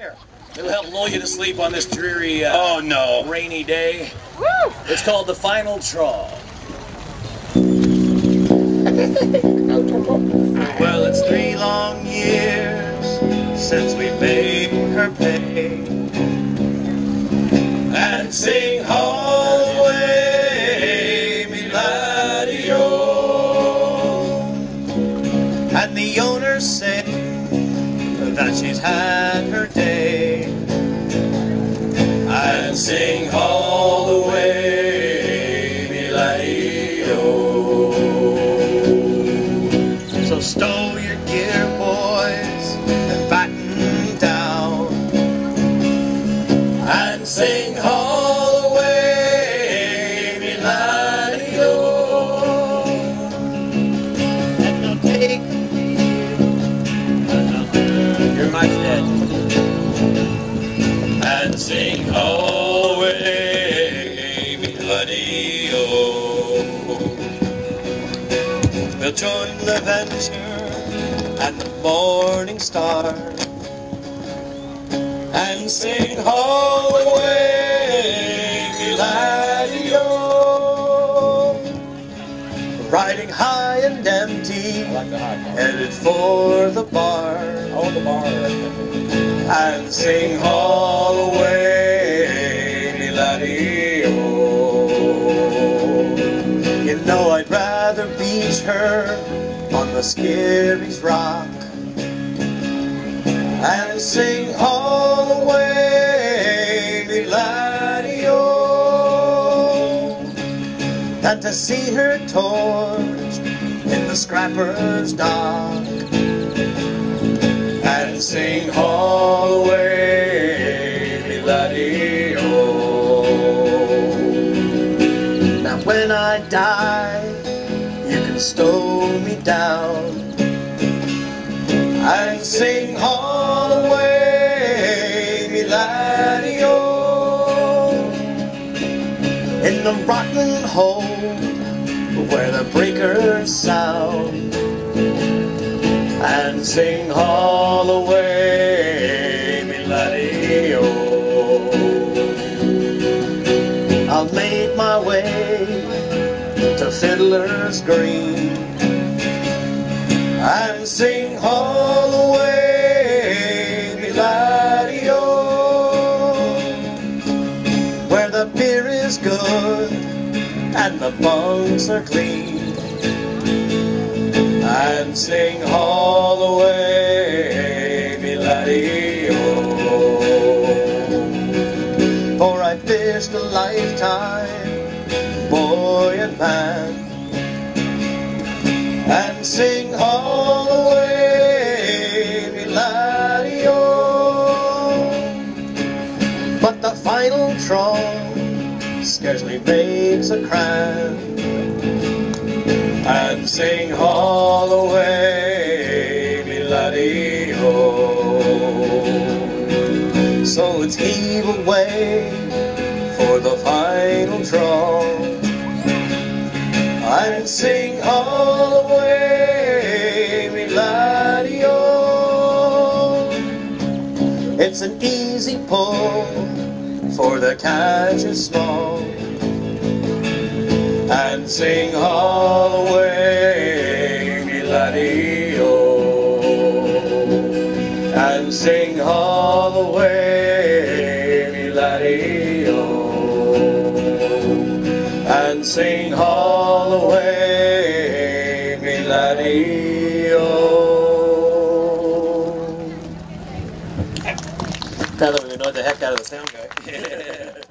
Here. It'll help lull you to sleep on this dreary, uh, Oh no. rainy day. Woo! It's called The Final Trawl. Well, it's three long years since we made her pay that she's had her day and sing Holloway, me laddie-o. So stow your gear, boys, and batten down, and sing Holloway, sing Holloway, me laddie-o. We'll join the Venture and the Morning Star and sing Holloway, me laddie-o. Riding high and empty, like headed for the bar Oh, the bar. and sing Holloway, her on the Skerries Rock. And sing Holloway, me laddie-o, than to see her torched in the scrapper's dock. And sing Holloway, me laddie-o. Now when I die, stow me down and sing Holloway, me laddie-o. In the rotten hole where the breakers sound and sing Holloway, me laddie-o. I'll make my way Fiddler's Green and sing Holloway, me laddie-o. Where the beer is good and the bunks are clean and sing Holloway, sing Holloway, me laddie-o. But the final trawl scarcely makes a cran and sing Holloway, me laddie-o. So it's heave away for the final draw and sing Holloway, It's an easy pull for the catch is small and sing Holloway, me laddie-o. And sing Holloway, me laddie-o. And sing Holloway, me laddie-o. That would annoy the heck out of the sound guy.